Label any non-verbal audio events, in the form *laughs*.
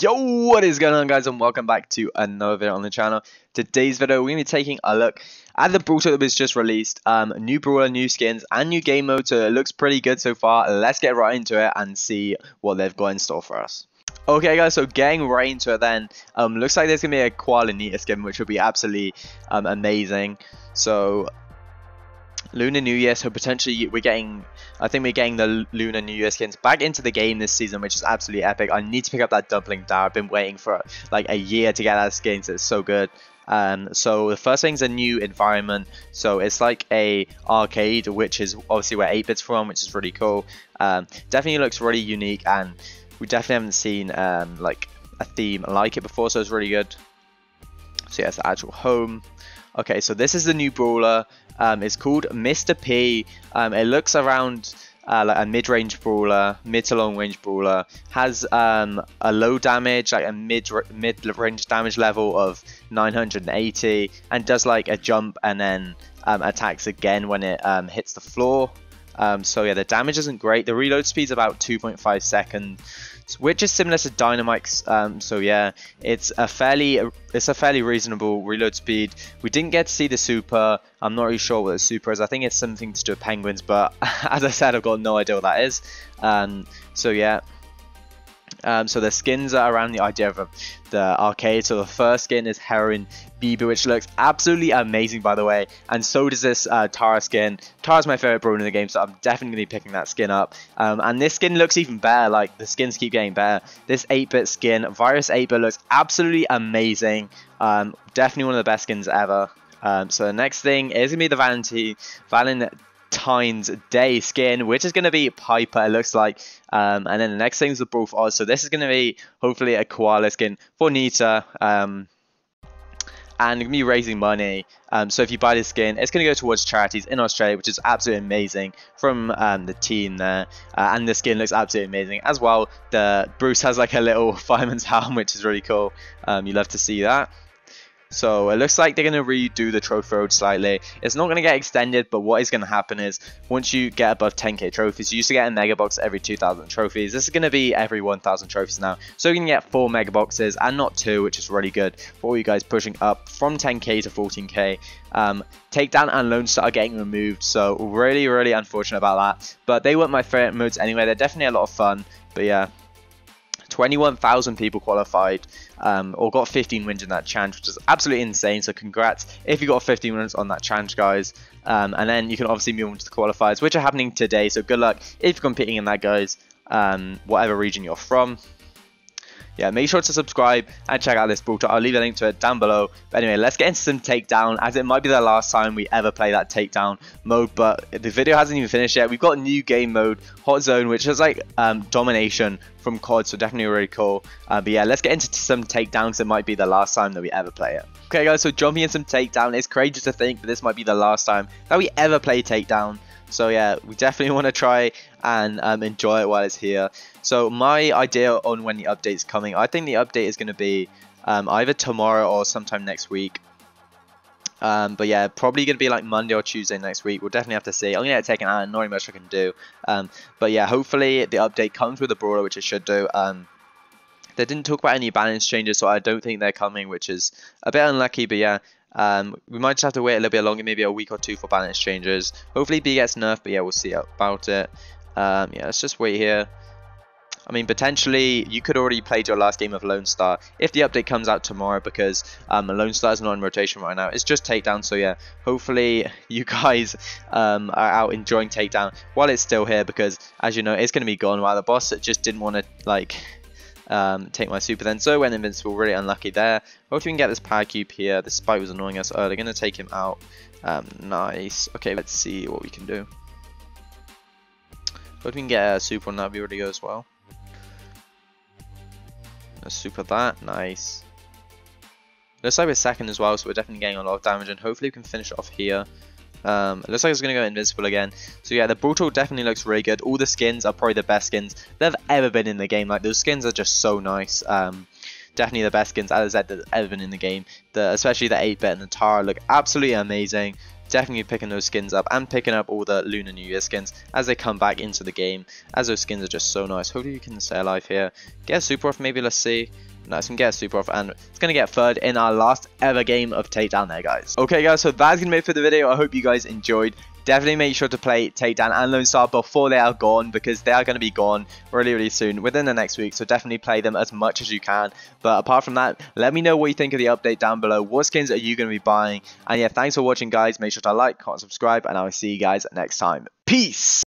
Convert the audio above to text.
Yo, what is going on guys and welcome back to another video on the channel. Today's video we're going to be taking a look at the Brawler that was just released. Um, new Brawler, new skins and new game mode so it looks pretty good so far. Let's get right into it and see what they've got in store for us. Okay guys, so getting right into it then, um, looks like there's going to be a Koala Nita skin which will be absolutely um, amazing. So Lunar New Year, so potentially we're getting, I think we're getting the Lunar New Year skins back into the game this season, which is absolutely epic. I need to pick up that Dumpling Dow. I've been waiting for like a year to get that skin, so it's so good. Um, so the first thing is a new environment. So it's like a arcade, which is obviously where 8-bit's from, which is really cool. Um, definitely looks really unique, and we definitely haven't seen um, like a theme like it before, so it's really good. So yeah, it's the actual home. Okay, so this is the new brawler. Um, it's called Mr. P. Um, it looks around uh, like a mid-range brawler, mid to long-range brawler. Has um, a low damage, like a mid mid-range damage level of 980, and does like a jump and then um, attacks again when it um, hits the floor. Um, so yeah, the damage isn't great. The reload speed is about 2.5 seconds which is similar to Dynamike's. Um, so yeah, it's a fairly it's a fairly reasonable reload speed. We didn't get to see the super. I'm not really sure what the super is. I think it's something to do with penguins, but *laughs* as I said, I've got no idea what that is. Um, so yeah, um, so the skins are around the idea of the arcade. So the first skin is Heroine Bibi, which looks absolutely amazing, by the way. And so does this uh, Tara skin. Tara's my favorite brawler in the game, so I'm definitely going to be picking that skin up. Um, and this skin looks even better. Like, the skins keep getting better. This 8-bit skin, Virus 8-bit, looks absolutely amazing. Um, definitely one of the best skins ever. Um, so the next thing is going to be the Valentine, Valentine Valentine's Day skin, which is going to be Piper, it looks like. Um, and then the next thing is the for Oz. So this is going to be hopefully a koala skin for Nita. Um, and going to be raising money. Um, so if you buy this skin, it's going to go towards charities in Australia, which is absolutely amazing from um, the team there. Uh, and the skin looks absolutely amazing as well. The Bruce has like a little *laughs* fireman's helm, which is really cool. Um, you love to see that. So it looks like they're going to redo the trophy road slightly. It's not going to get extended, but what is going to happen is once you get above 10k trophies, you used to get a mega box every 2,000 trophies. This is going to be every 1,000 trophies now. So you can get 4 mega boxes and not 2, which is really good for all you guys pushing up from 10k to 14k. Um, Takedown and Lone Star are getting removed, so really, really unfortunate about that. But they weren't my favorite modes anyway. They're definitely a lot of fun. But yeah, 21,000 people qualified um, or got 15 wins in that challenge, which is absolutely insane. So congrats if you got 15 wins on that challenge, guys. Um, and then you can obviously move on to the qualifiers, which are happening today. So good luck if you're competing in that, guys. Um, whatever region you're from yeah, make sure to subscribe and check out this book. I'll leave a link to it down below. But anyway, let's get into some takedown, as it might be the last time we ever play that takedown mode. But the video hasn't even finished yet. We've got a new game mode, Hot Zone, which is like um, domination from COD, so definitely really cool. Uh, but yeah, let's get into some takedowns. It might be the last time that we ever play it. Okay, guys, so jumping in some takedown. It's crazy to think that this might be the last time that we ever play takedown. So yeah, we definitely want to try and um, enjoy it while it's here. So my idea on when the update's coming, I think the update is going to be um, either tomorrow or sometime next week. Um, but yeah, probably going to be like Monday or Tuesday next week. We'll definitely have to see. I'm going to it taken out. Not much I can do. Um, but yeah, hopefully the update comes with a brawler, which it should do. Um, they didn't talk about any balance changes, so I don't think they're coming, which is a bit unlucky. But yeah, um, we might just have to wait a little bit longer, maybe a week or two for balance changes. Hopefully Bea gets nerfed, but yeah, we'll see about it. Um, yeah, let's just wait here. I mean, potentially, you could already played your last game of Lone Star if the update comes out tomorrow because um, Lone Star is not in rotation right now. It's just Takedown, so yeah, hopefully *laughs* you guys um, are out enjoying Takedown while it's still here because, as you know, it's going to be gone while the boss just didn't want to, like, um, take my super then. So went invincible, really unlucky there. Hopefully we can get this power cube here. The spike was annoying us earlier. Going to take him out. Um, nice. Okay, let's see what we can do. Hope we can get a super on that, be really good as well. A super that, nice. Looks like we're second as well, so we're definitely getting a lot of damage, and hopefully we can finish off here. Um, it looks like it's going to go invincible again. So yeah, the Brutal definitely looks really good. All the skins are probably the best skins that have ever been in the game. Like, those skins are just so nice. Um, definitely the best skins, as I said, ever been in the game. The, especially the 8-bit and the Tara look absolutely amazing. definitely picking those skins up and picking up all the Lunar New Year skins as they come back into the game, as those skins are just so nice. Hopefully you can stay alive here. Get a super off maybe, let's see. Nice, and get a super off, and it's going to get third in our last ever game of Takedown there, guys. Okay, guys, so that's going to be it for the video. I hope you guys enjoyed. Definitely make sure to play Takedown and Lone Star before they are gone, because they are going to be gone really, really soon, within the next week, so definitely play them as much as you can. But apart from that, let me know what you think of the update down below. What skins are you going to be buying? And yeah, thanks for watching, guys. Make sure to like, comment, subscribe, and I will see you guys next time. Peace!